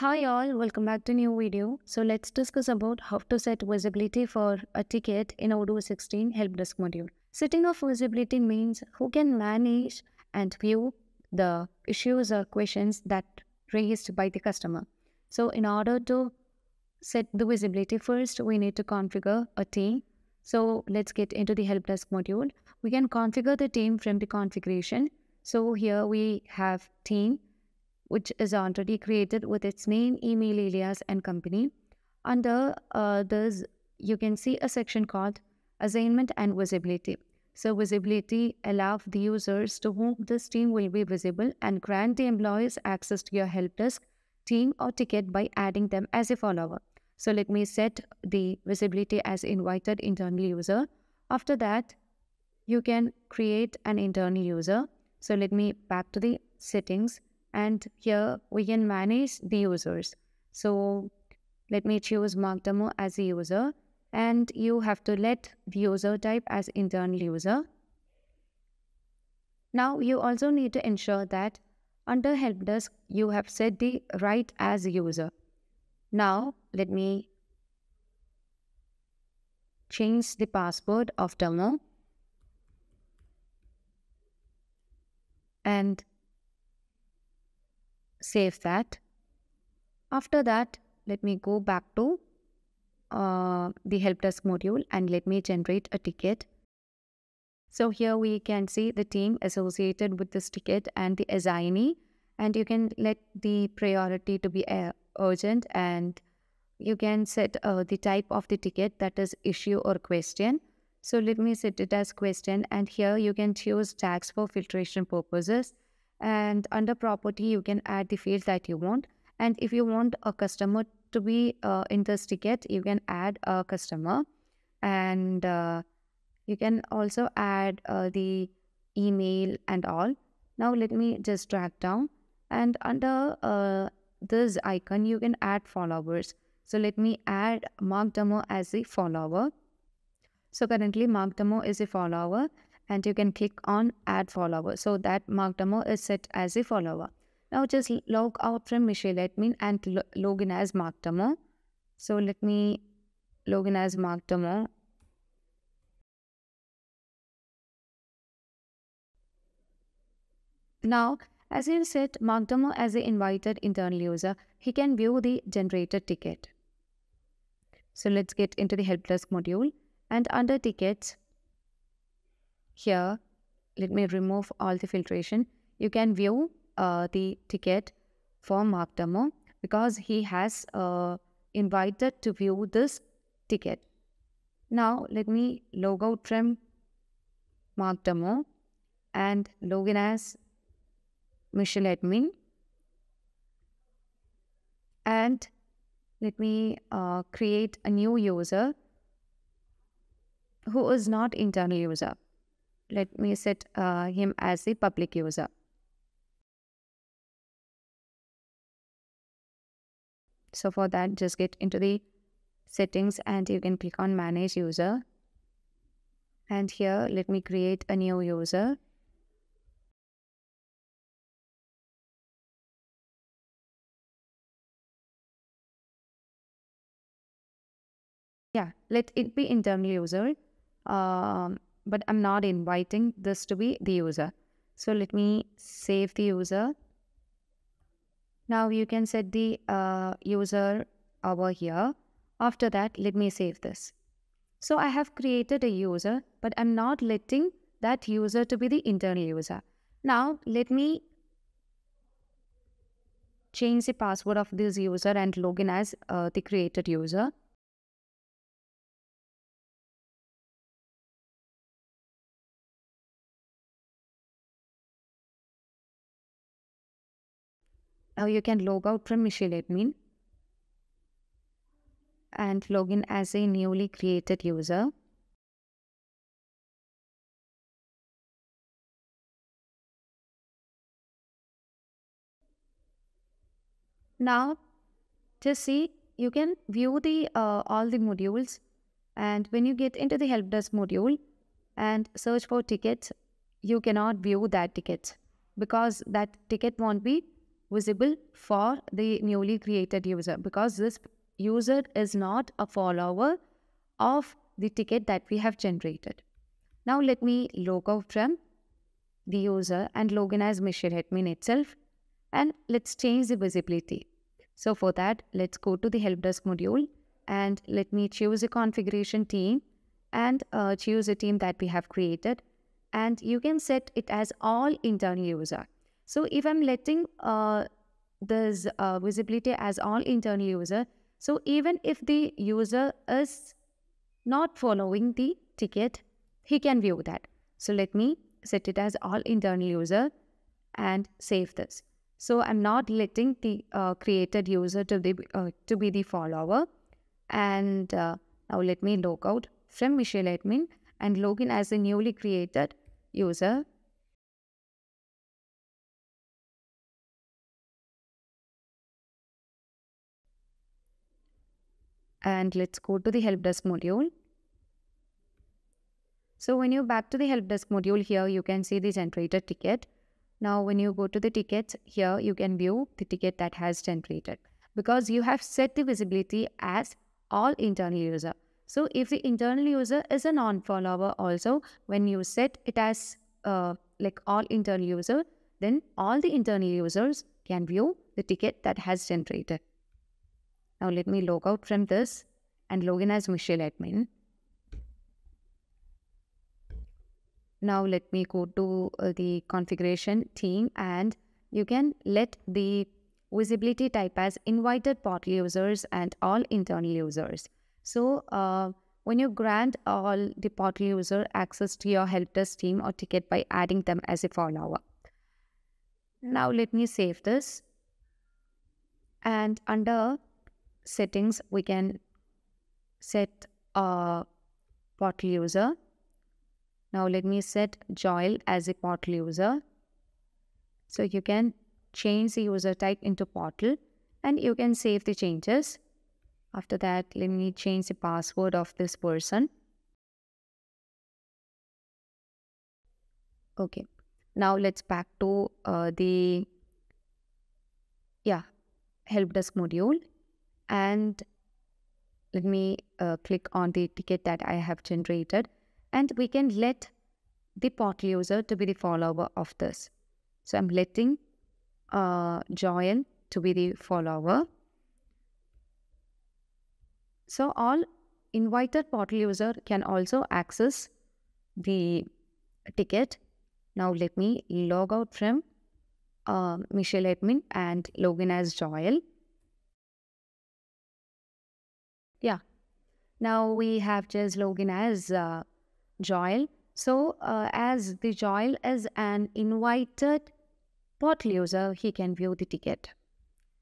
Hi all, welcome back to new video. So let's discuss about how to set visibility for a ticket in Odoo 16 help desk module. Setting of visibility means who can manage and view the issues or questions that raised by the customer. So in order to set the visibility first, we need to configure a team. So let's get into the help desk module. We can configure the team from the configuration. So here we have team which is already created with its name, email alias, and company. Under uh, this, you can see a section called Assignment and Visibility. So visibility allows the users to whom this team will be visible and grant the employees access to your help desk team or ticket by adding them as a follower. So let me set the visibility as invited internal user. After that, you can create an internal user. So let me back to the settings and here we can manage the users. So let me choose mark Marc Demo as a user and you have to let the user type as internal user. Now you also need to ensure that under help desk you have set the right as user. Now let me change the password of demo and save that. After that, let me go back to uh, the help desk module and let me generate a ticket. So here we can see the team associated with this ticket and the assignee and you can let the priority to be uh, urgent and you can set uh, the type of the ticket that is issue or question. So let me set it as question and here you can choose tags for filtration purposes and under property you can add the field that you want. And if you want a customer to be uh, in this ticket you can add a customer. And uh, you can also add uh, the email and all. Now let me just drag down. And under uh, this icon you can add followers. So let me add Marc Demo as a follower. So currently Marc Demo is a follower and you can click on add follower. So that Marc Demo is set as a follower. Now just log out from Mitchell admin and lo log in as Marc Demo. So let me log in as Marc Demo. Now, as you said, Marc Demo as an invited internal user, he can view the generated ticket. So let's get into the help desk module and under tickets, here, let me remove all the filtration. You can view uh, the ticket for Marc Demo because he has uh, invited to view this ticket. Now, let me log out from Marc Demo and login as Mitchell admin. And let me uh, create a new user who is not internal user let me set uh, him as a public user. So for that, just get into the settings and you can click on manage user. And here, let me create a new user. Yeah, let it be internal user. Um, but I'm not inviting this to be the user. So let me save the user. Now you can set the uh, user over here. After that, let me save this. So I have created a user, but I'm not letting that user to be the internal user. Now let me change the password of this user and login as uh, the created user. Now you can log out from Mitchell admin and log in as a newly created user. Now, just see, you can view the uh, all the modules and when you get into the help desk module and search for tickets, you cannot view that ticket because that ticket won't be visible for the newly created user because this user is not a follower of the ticket that we have generated. Now let me log out from the user and login as Mitchell admin itself and let's change the visibility. So for that, let's go to the help desk module and let me choose a configuration team and uh, choose a team that we have created and you can set it as all internal user. So if I'm letting uh, this uh, visibility as all internal user, so even if the user is not following the ticket, he can view that. So let me set it as all internal user and save this. So I'm not letting the uh, created user to, the, uh, to be the follower. And uh, now let me log out from Mitchell admin and log in as a newly created user. And let's go to the help desk module. So when you back to the help desk module here, you can see the generated ticket. Now, when you go to the tickets here, you can view the ticket that has generated because you have set the visibility as all internal user. So if the internal user is a non-follower also, when you set it as uh, like all internal user, then all the internal users can view the ticket that has generated. Now let me log out from this and log in as Mitchell admin. Now let me go to uh, the configuration team and you can let the visibility type as invited portal users and all internal users. So uh, when you grant all the portal user access to your help desk team or ticket by adding them as a follower. Now let me save this. And under settings, we can set a portal user now let me set Joel as a portal user. So you can change the user type into portal and you can save the changes. After that, let me change the password of this person. Okay. Now let's back to uh, the yeah help desk module and let me uh, click on the ticket that I have generated and we can let the portal user to be the follower of this. So I'm letting uh, Joel to be the follower. So all invited portal user can also access the ticket. Now let me log out from uh, Mitchell admin and login as Joel. Yeah. Now we have just login as uh, Joel. So uh, as the Joel is an invited pot user, he can view the ticket.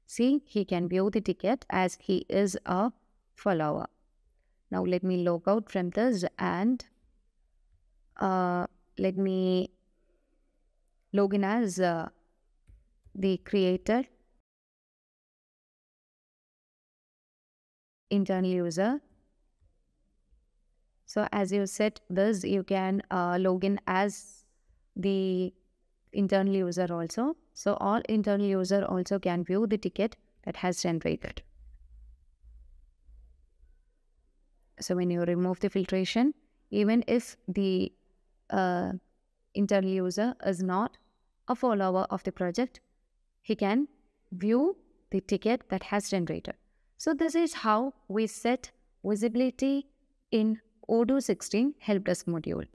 See, he can view the ticket as he is a follower. Now let me log out from this and uh, let me log in as uh, the creator internal user so as you set this, you can uh, log in as the internal user also. So all internal user also can view the ticket that has generated. So when you remove the filtration, even if the uh, internal user is not a follower of the project, he can view the ticket that has generated. So this is how we set visibility in Odoo 16 help desk module.